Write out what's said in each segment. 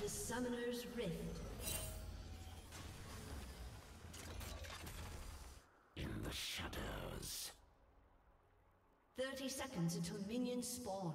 to Summoner's Rift. In the shadows. 30 seconds until minions spawn.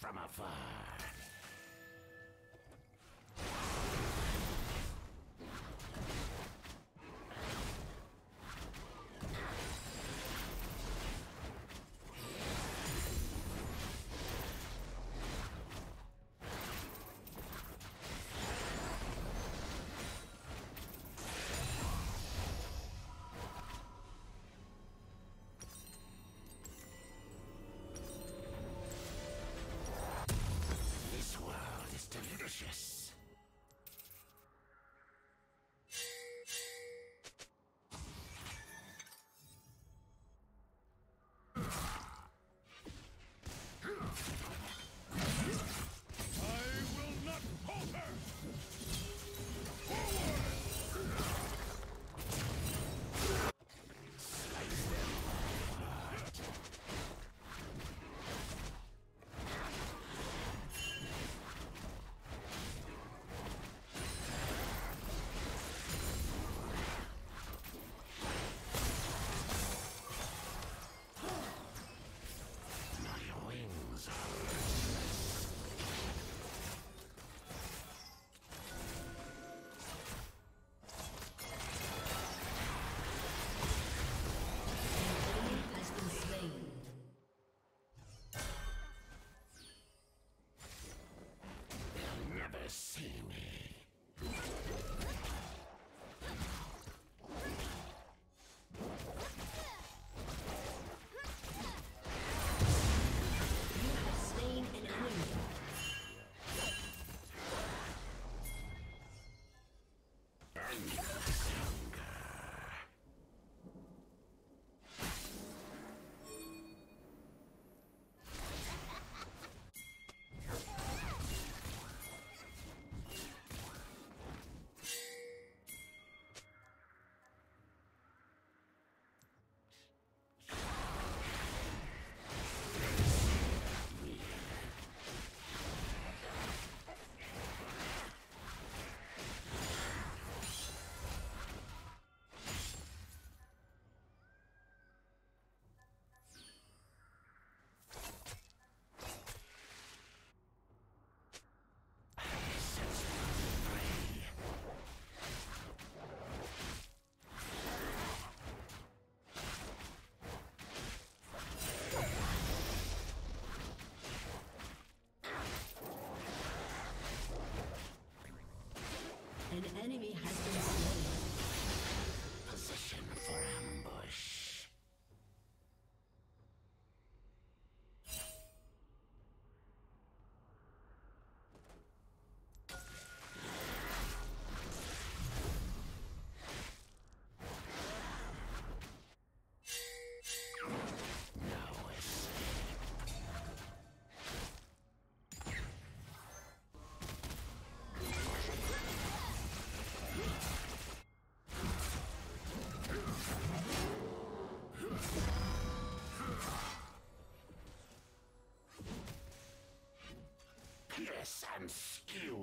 From afar. Yeah. Yes, I'm skilled.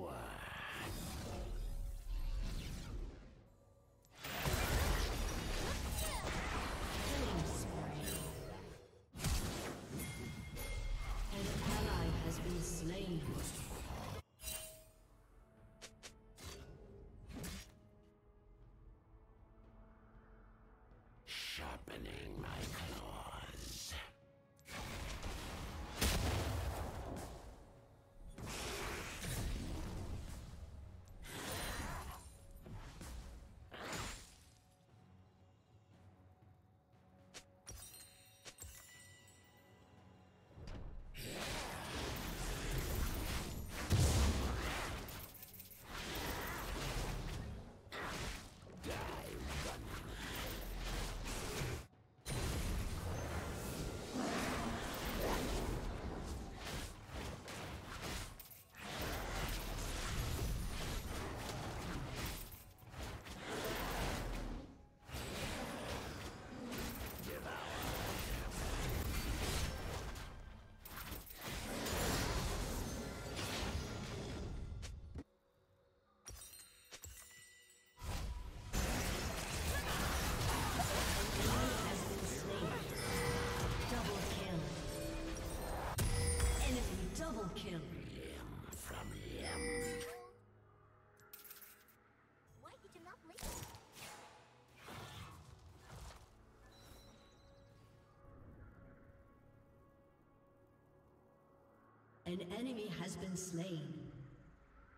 An enemy has been slain.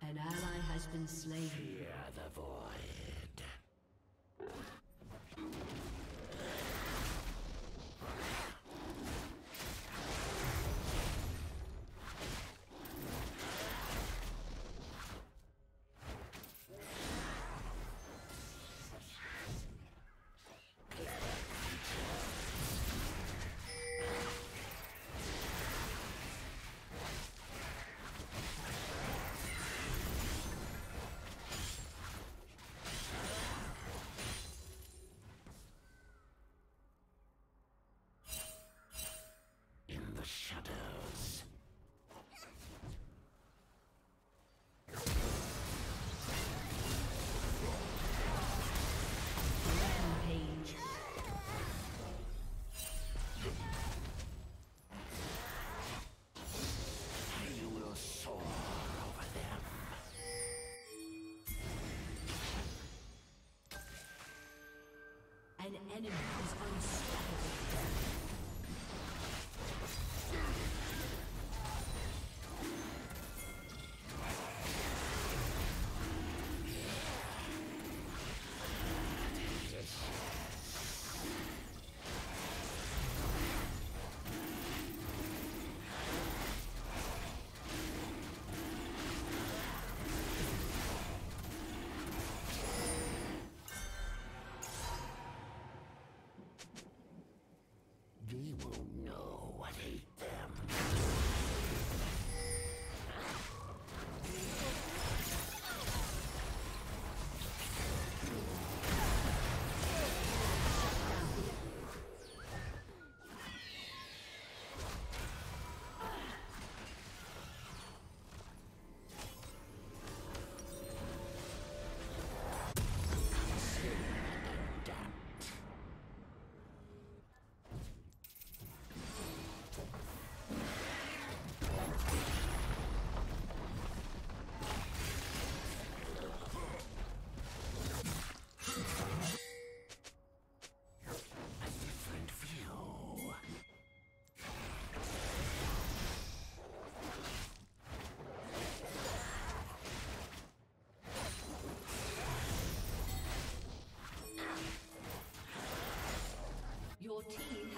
An ally has been slain. Hear the voice. enemy.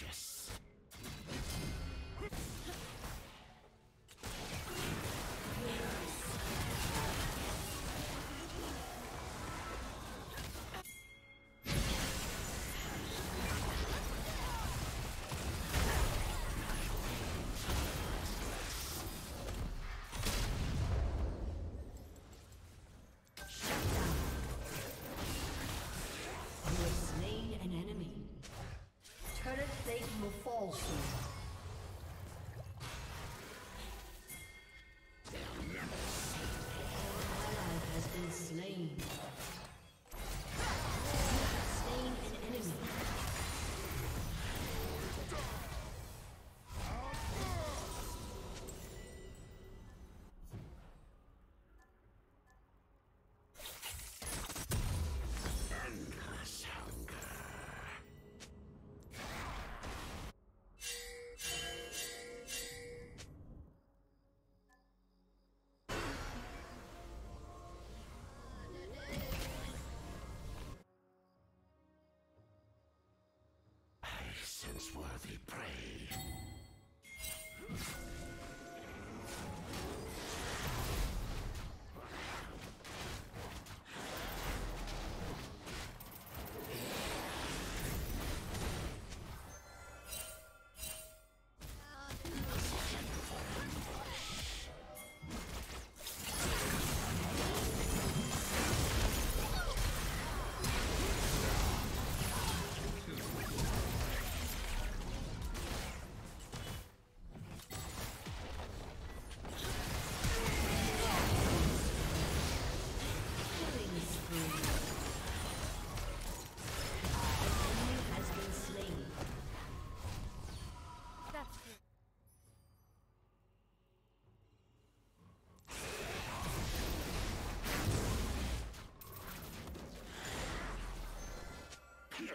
precious. worthy prey.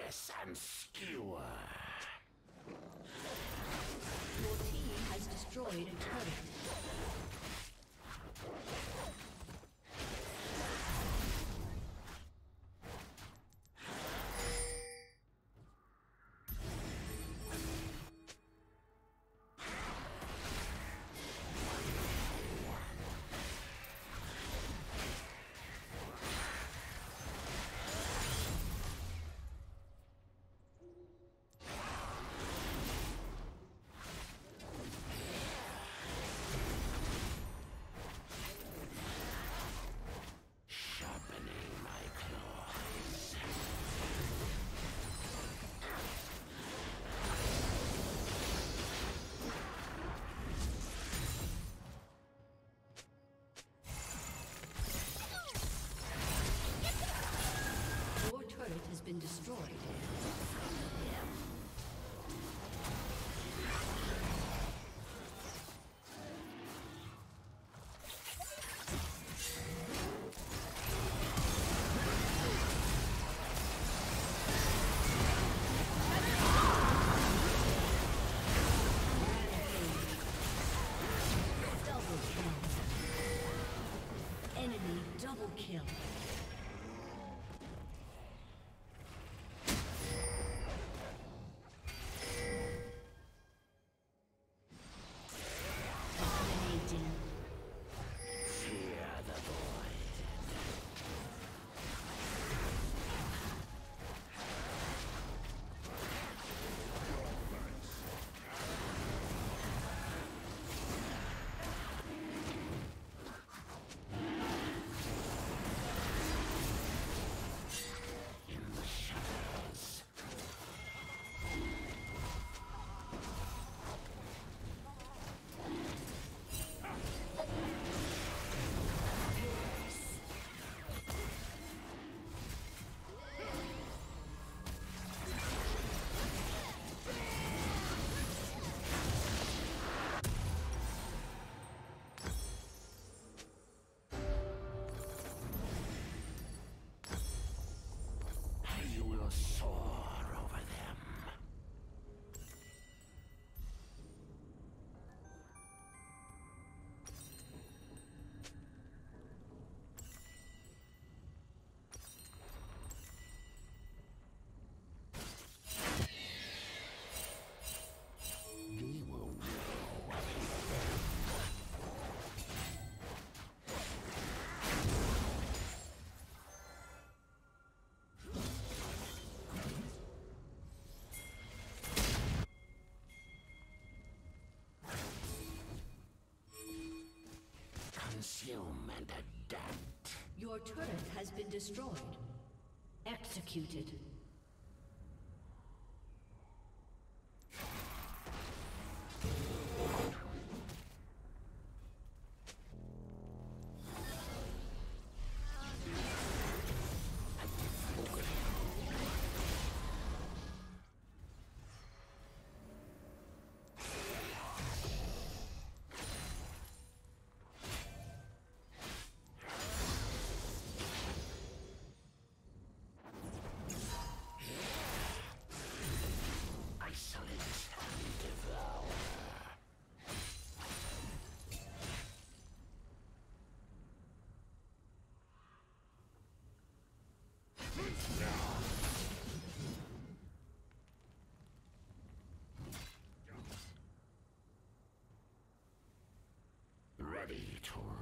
Press and skewer. Your team has destroyed a turret. been destroyed. Your turret has been destroyed. Executed. Ready to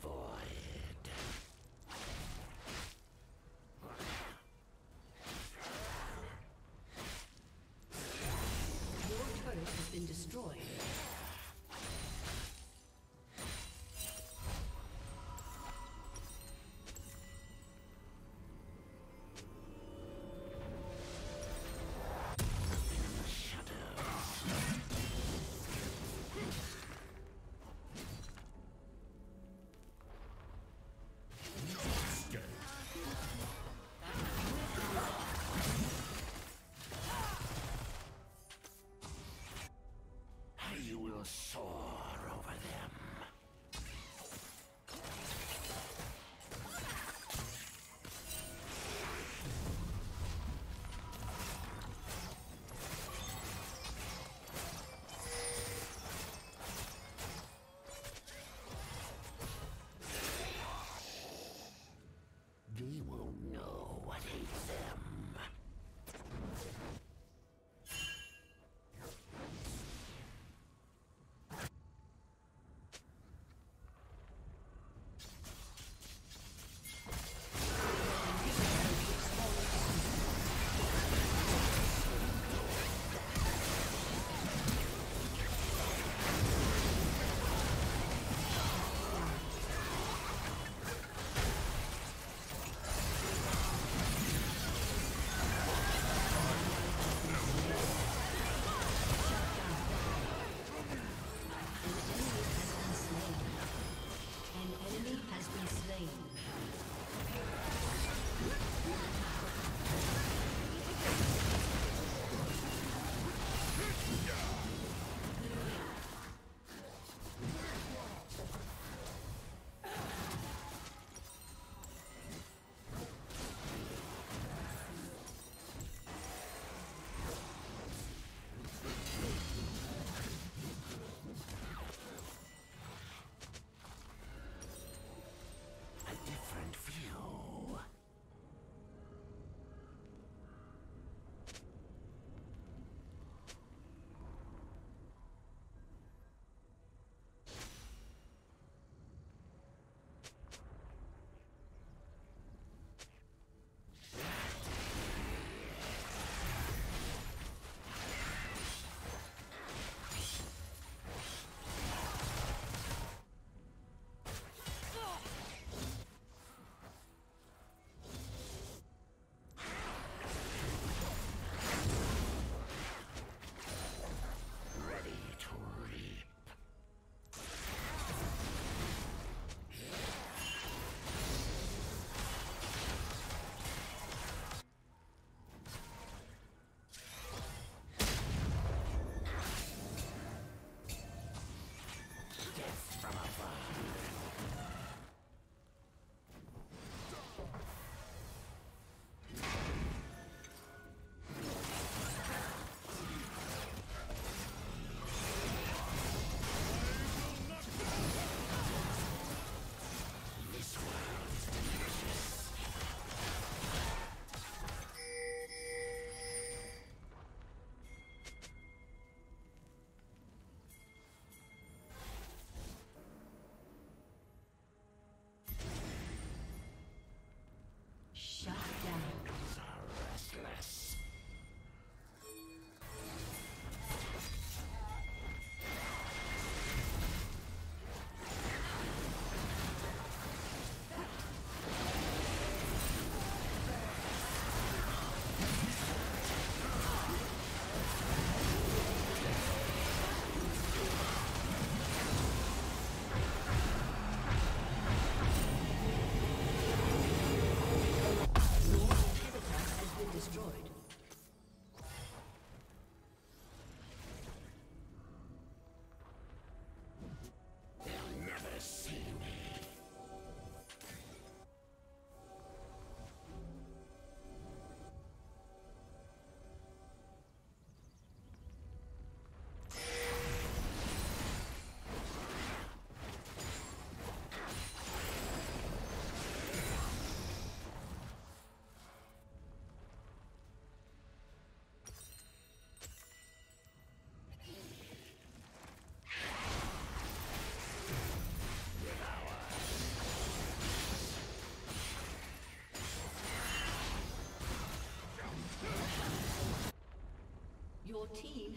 carnivore. so.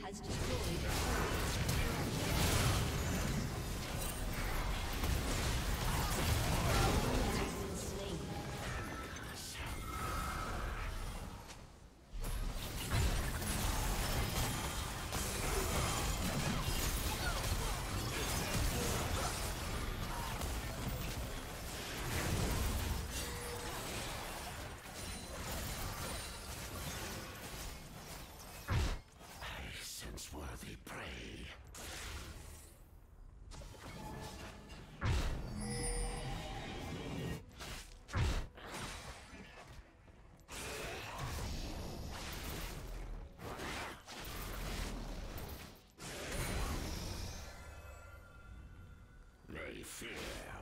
Has destroyed fear